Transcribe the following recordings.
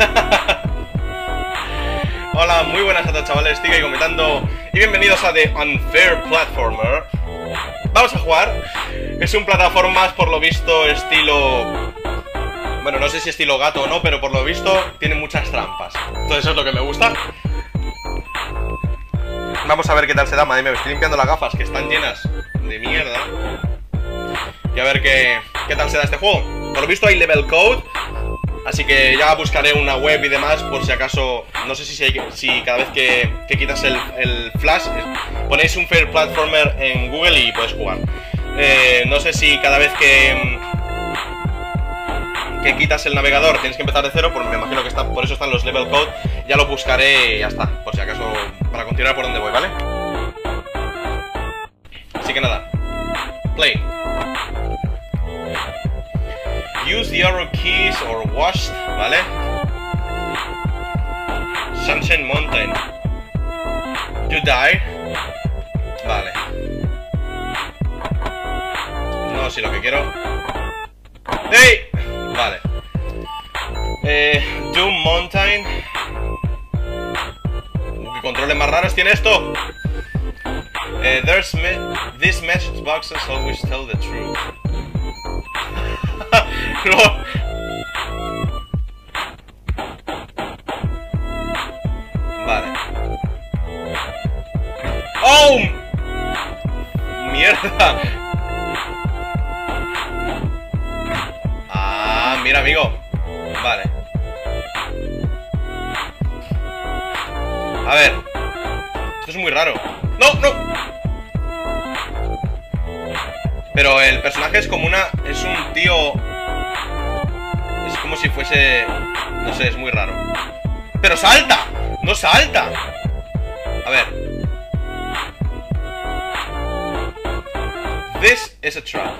Hola, muy buenas a todos chavales, sigue comentando. Y bienvenidos a The Unfair Platformer. Vamos a jugar, es un plataformas por lo visto estilo... Bueno, no sé si estilo gato o no, pero por lo visto tiene muchas trampas. Entonces eso es lo que me gusta. Vamos a ver qué tal se da, madre mía, estoy limpiando las gafas que están llenas de mierda. Y a ver qué, qué tal se da este juego. Por lo visto hay level code Así que ya buscaré una web y demás por si acaso, no sé si, si cada vez que, quitas el, flash ponéis un fair platformer en Google y puedes jugar. Eh, no sé si cada vez que, que quitas el navegador tienes que empezar de cero, porque me imagino que está, por eso están los level code. Ya lo buscaré y ya está, por si acaso, para continuar por donde voy, ¿vale? Así que nada, play. Use the arrow keys or washed, ¿vale? Sunshine Mountain. You die. Vale. No, si lo que quiero... ¡Hey! Vale. Eh, Doom Mountain. ¿Qué controles más raros tiene esto? Eh, there's me these message boxes always tell the truth. Vale. ¡Oh! ¡Mierda! Ah, mira, amigo. Vale. A ver. Esto es muy raro. ¡No, no! Pero el personaje es como una... Es un tío como si fuese... No sé, es muy raro. ¡Pero salta! ¡No salta! A ver. This is a trap.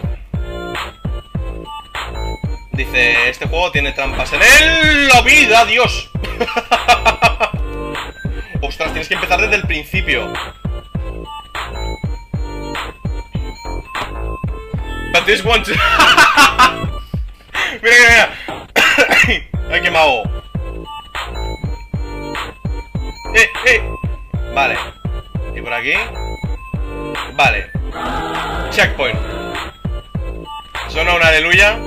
Dice, este juego tiene trampas en él. ¡La vida, Dios! Ostras, tienes que empezar desde el principio. But this one... mira, mira, mira. ¡Ay, qué mago! ¡Eh, eh! Vale. ¿Y por aquí? Vale. Checkpoint. Suena una aleluya.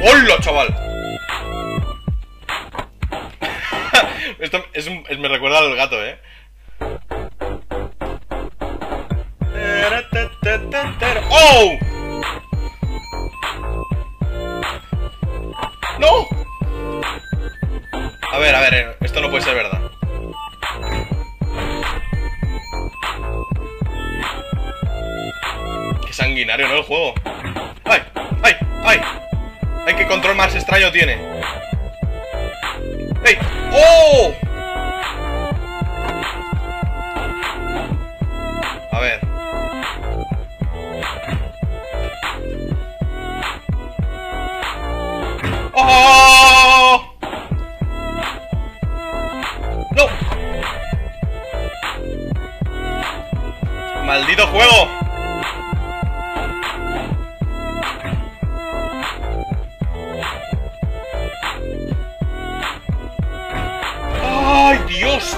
¡Hola, chaval! Esto es un, me recuerda al gato, ¿eh? ¡Oh! Sanguinario, ¿no? El juego. ¡Ay! ¡Ay! ¡Ay! ¡Ay, qué control más extraño tiene! ¡Ey! ¡Oh! A ver. ¡Oh! ¡No! ¡Maldito juego!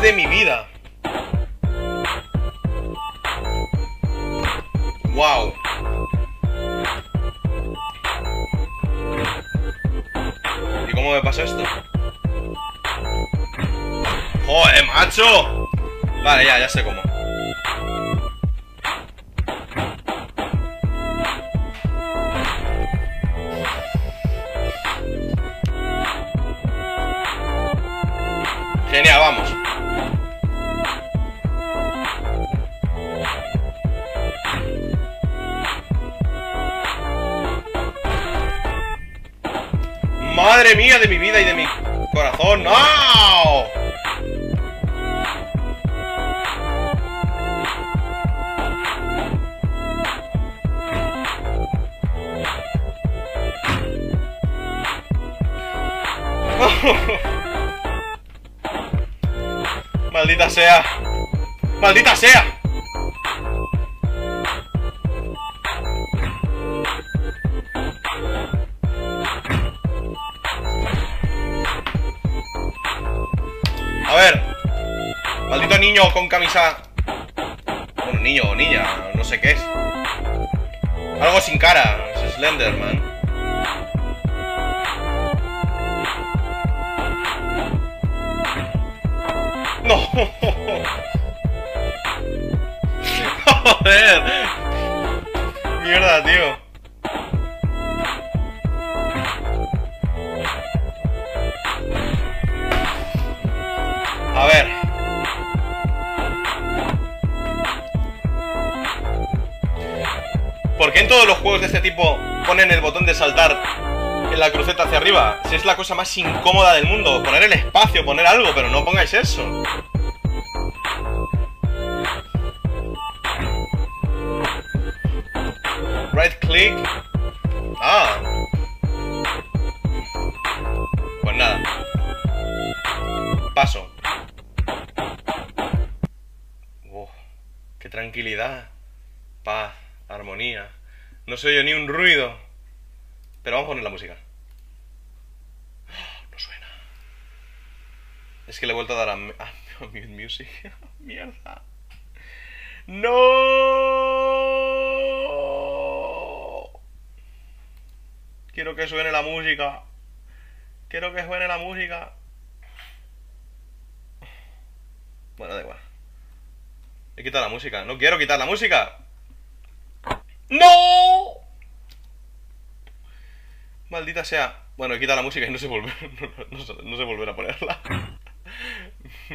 De mi vida! ¡Wow! ¿Cómo me pasa esto? ¡Joder, macho! Vale, ya, ya sé cómo Genial, vamos Madre mía de mi vida y de mi corazón. ¡No! Maldita sea. Maldita sea. Niño con camisa... Un niño o niña, no sé qué es. Algo sin cara, es Slenderman. No. Joder. Mierda, tío. En todos los juegos de este tipo ponen el botón de saltar en la cruceta hacia arriba? Si es la cosa más incómoda del mundo. Poner el espacio, poner algo, pero no pongáis eso. Right click. Ah. Pues nada. Paso. Uf, qué tranquilidad. Paz, armonía. No se oye ni un ruido. Pero vamos a poner la música. No suena. Es que le he vuelto a dar a, a Mute Music. Mierda. ¡No! Quiero que suene la música. Quiero que suene la música. Bueno, da igual. He quitado la música. No quiero quitar la música. ¡No! Maldita sea. Bueno, he quitado la música y no sé volver, no, no volver a ponerla.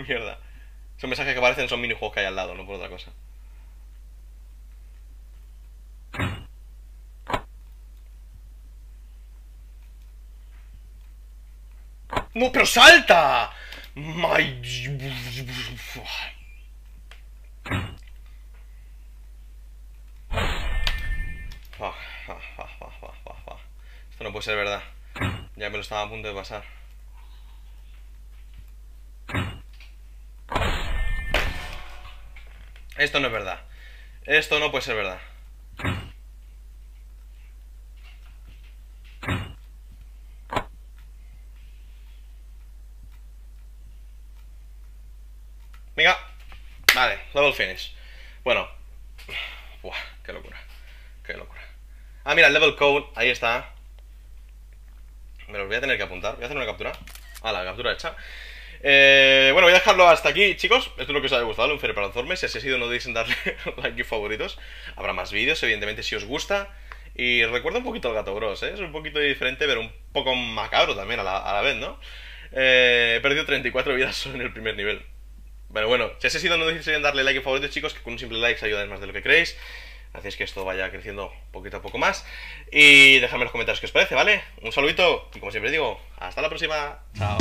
Mierda. Esos mensajes que aparecen son minijuegos que hay al lado, no por otra cosa. ¡No, pero salta! My... Puede ser verdad. Ya me lo estaba a punto de pasar. Esto no es verdad. Esto no puede ser verdad. Venga. Vale, level finish. Bueno. Qué locura. Qué locura. Ah, mira, el level code, ahí está. Me los voy a tener que apuntar. Voy a hacer una captura. Ah, la captura hecha. Eh, bueno, voy a dejarlo hasta aquí, chicos. Esto es lo que os haya gustado, un para Si así ha sido, no dudéis en darle like y favoritos. Habrá más vídeos, evidentemente, si os gusta. Y recuerda un poquito al Gato Bros, ¿eh? Es un poquito diferente, pero un poco macabro también a la, a la vez, ¿no? Eh, he perdido 34 vidas solo en el primer nivel. Bueno, bueno, si así ha sido, no dudéis en darle like y favoritos, chicos, que con un simple like se ayuda más de lo que creéis. Hacéis que esto vaya creciendo poquito a poco más. Y dejadme en los comentarios qué os parece, ¿vale? Un saludito y como siempre digo, hasta la próxima. Chao.